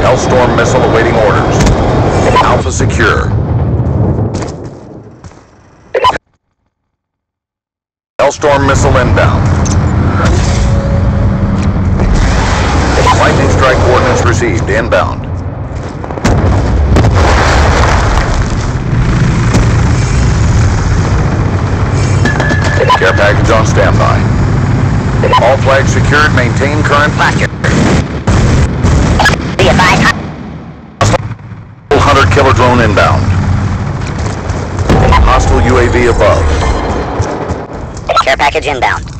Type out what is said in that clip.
Hellstorm missile awaiting orders. Alpha secure. Hellstorm missile inbound. Lightning strike coordinates received inbound. Care package on standby. All flags secured. Maintain current Posture. Be advised, Hunter killer drone inbound. Hostile UAV above. care package inbound.